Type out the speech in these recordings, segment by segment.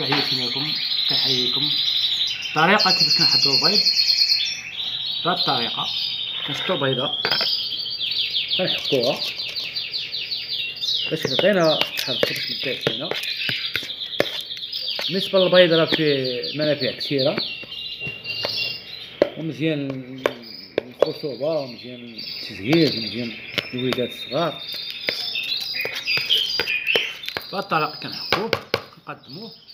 تحياتي لكم كنحييكم الطريقة كيفاش كنحضروا البيض؟ بهاد الطريقة كنشدو بيضة كنحكوها باش تعطينا هكا باش متعطينا بالنسبة للبيض راه فيه منافع كثيرة ومزيان الخصوبة ومزيان التزهيز ومزيان الوليدات الصغار. بهاد الطريقة كنحكوه كنقدموه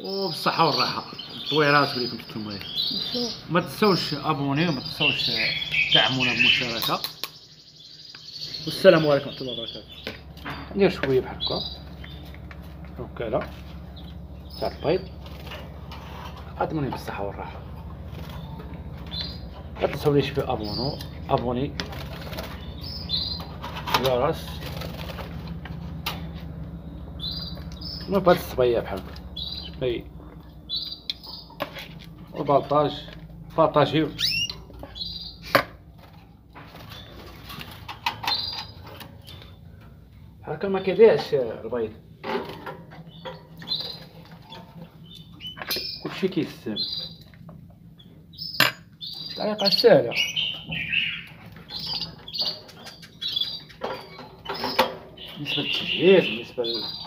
وبالصحة والراحة. الطويرات وليكم نتوما ما تنساوش أبوني وما تنساوش دعمونا بالمشاركه والسلام عليكم ورحمة الله وبركاته. ندير شوية بحال هكا. وكاله تاع البيض. قدموني بالصحة والراحة. لا تنساونيش في أبونو. أبوني. الجرس ما بهاد الصبية بحال هكا؟ اي وبالطاج بارطاجيو هكا ما كيضيعش البيض كلشي كيستاهل الطريقة سهلة بالنسبة للتجهيز بالنسبة ل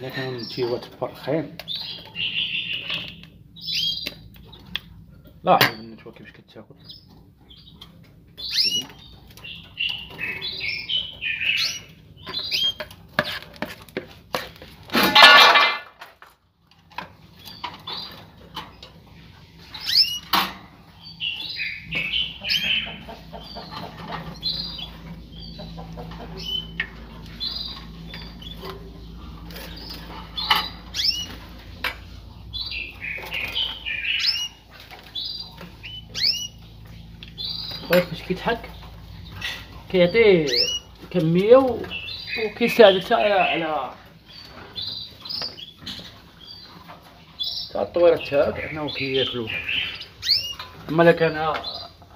إلا كانوا النتيوات فرخين لاحظ النتوة كيفاش كتاكل كيتحك كيعطي كمية و... وكيساعد حتى على على تاع الطويرة تاعك. انه كياكلو أما الا كان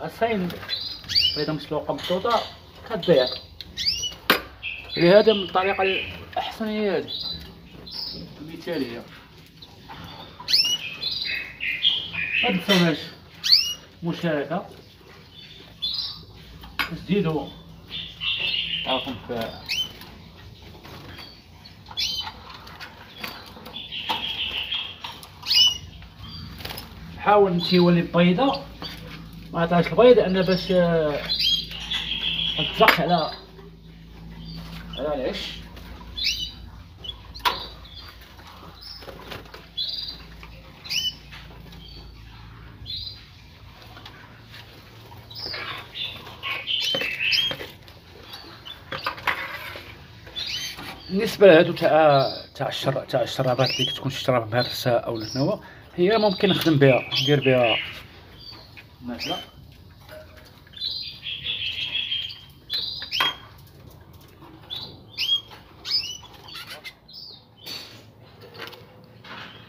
اصين بيضة مسلوقة مبطوطة كتضيع. لهذا من الطريقة الأحسن هي هذه المثالية ما تنسوناش مشاركة. تزيدوا راكم في حاول انت يولي بيضة ما عطاش البيض لأن باش آه، ما تزقش على على العش بالنسبة لهادو تاع تاع الشر تاع الشرابات اللي كتكون الشراب مهرسه أو التنوع هي ممكن نخدم بها ندير بها ماكله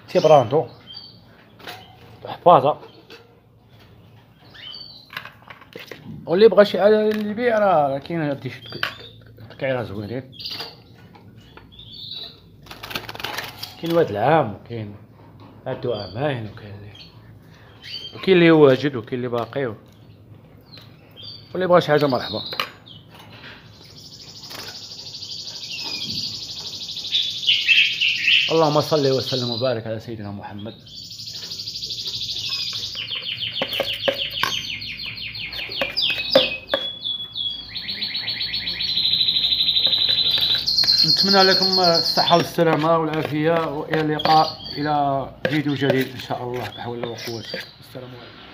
تيبراندو حفاظه واللي بغى شي حاجة يبيع راه كاين هادي شي تكعيره زوينين كاين واد العام وكاين هادو عامين وكاين وكاين اللي واجد وكاين اللي باقي. واللي بغى شي حاجة مرحبا اللهم صل وسلم وبارك على سيدنا محمد نتمنى لكم الصحة والسلامة والعافية وإلى اللقاء إلى فيديو جديد إن شاء الله بحول الله وقوته السلام عليكم.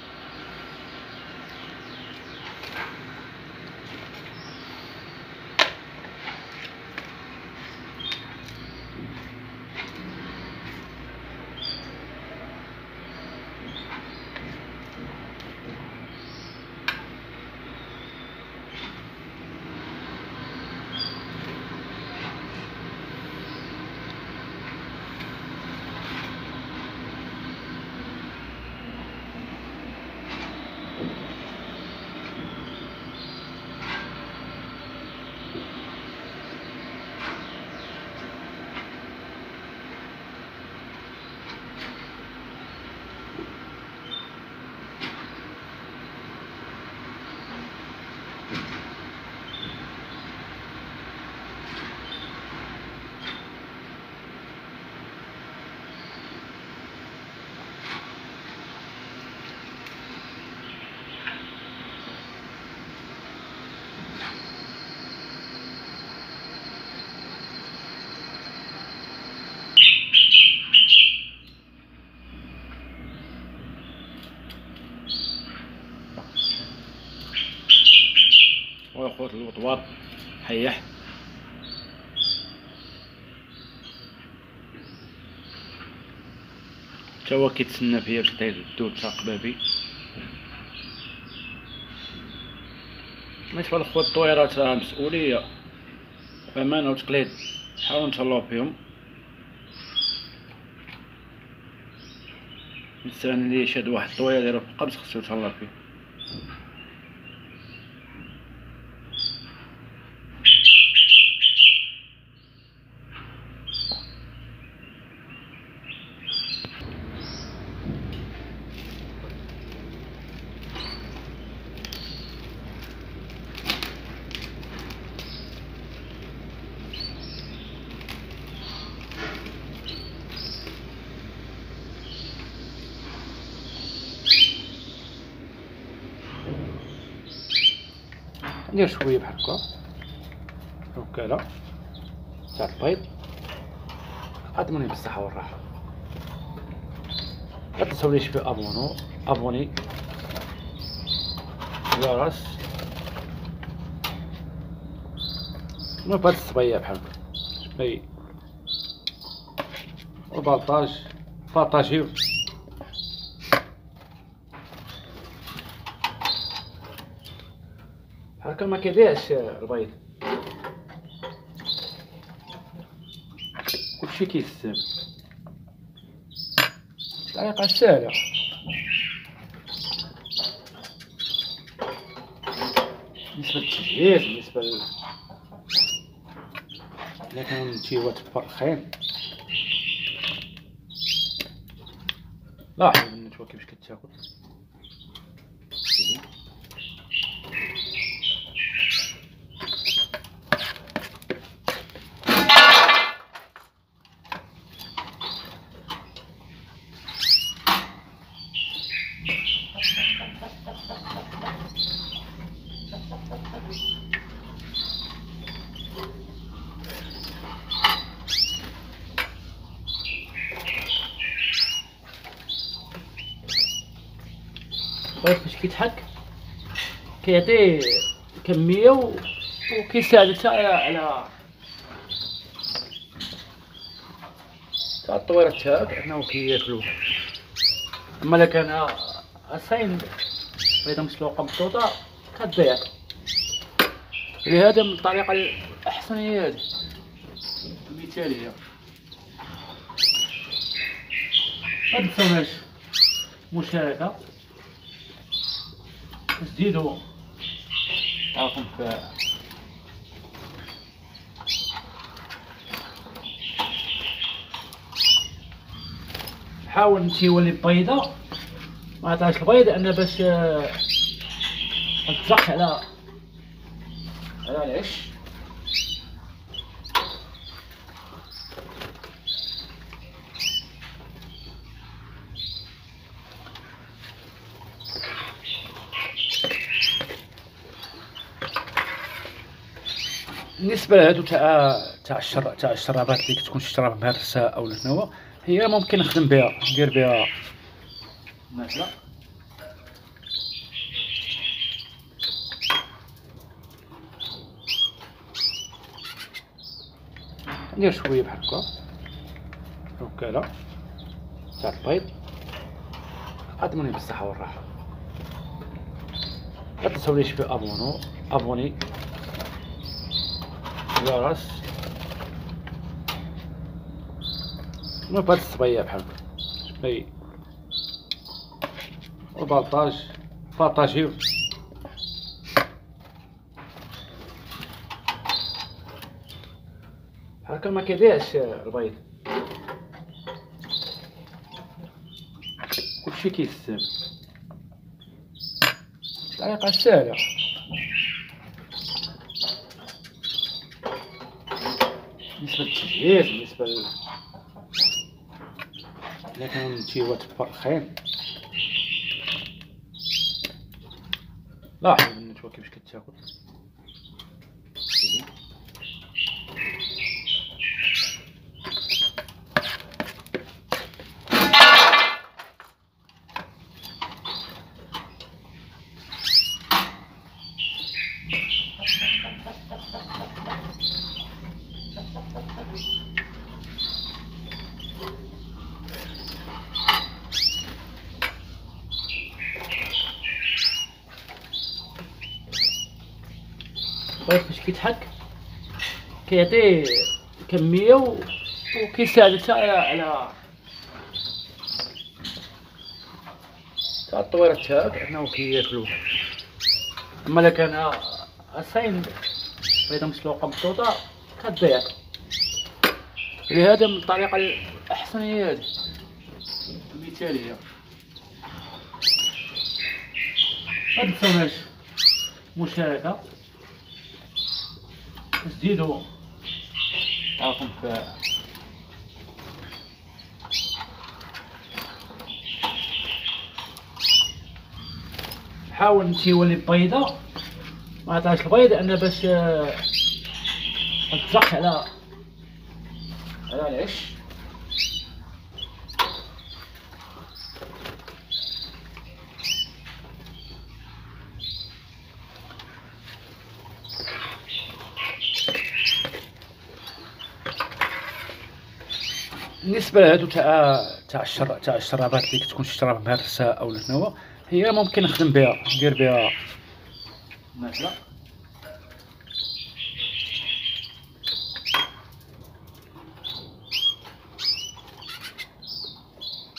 حيح تا هو كيتسنى فيا باش داير الدود تاع بابي بالنسبة لخوات الطويرات راه مسؤولية. وأمانة وتقليد. نحاولو نتهلاو فيهم الإنسان اللي يشهد واحد الطويرة دايرة في القبس خصو يتهلا فيه ندير شوية بحال هكا وكاله تاع البيض أتمنى بالصحة والراحة لا تنساو ليش في أبونو أبوني جرس المهم بهاد الصبية بحال هكا شوي وبالطاج بارطاجيو هكا ما كيبيعش البيض كلشي كيستاهل الطريقة سهلة بالنسبة للتجهيز بالنسبة ل إلا كانوا النتيوات فرخين لاحظ النتوة كيفاش كتاكل. فاش كيتحك كيعطي كمية و... وكيساعد حتى على على تاع الطويرة تاعك انه كياكلو أما الا كان اصين بيضة مسلوقة مبطوطة كتضيع. لهذا من الطريقة الأحسن هي هذه. المثالية. ما تنسوناش مشاركة. تزيدوا. تعرفون في حاول انت يولي بيضة. ما عطاش البيض لأن باش آه، تطلقش على على العش بالنسبة لهادو تاع تاع الشر تاع الشرابات اللي كتكون شراب مهرسة أو شنو هي ممكن نخدم بها ندير بها ماكله ندير شوية بحال هكا. وكاله تاع البيض. أتمنى بالصحة والراحة. لا تنساو ليش في أبونو أبوني جرس المهم بهاد الصبية بحال هكا وبالطاج بارطاجيو هكا ما كيبيعش البيض كلشي كيستاهل الطريقة سهلة بالنسبة للتجهيز بالنسبة ل إلا كانوا النتيوات فرخين لاحظ النتوة كيفاش كتاكل؟ البيض فاش كيتحك كيعطي كمية و... وكيساعد حتى على على تاع الطويرة تاعك انه كياكلو أما الا كان اصين بيضة مسلوقة مبطوطة كتضيع لهذا من الطريقة الأحسن هي هذه المثالية متنساوناش مشاركة. تزيدو راكم في حاول نسيولي بيضة ما عطاش البيض لأن باش آه، ما تزقش على على العش بالنسبة لهادو تاع تاع تاع الشرابات اللي كتكون شراب مهرسة أو النوا هي ممكن نخدم بها ندير بها مثلا.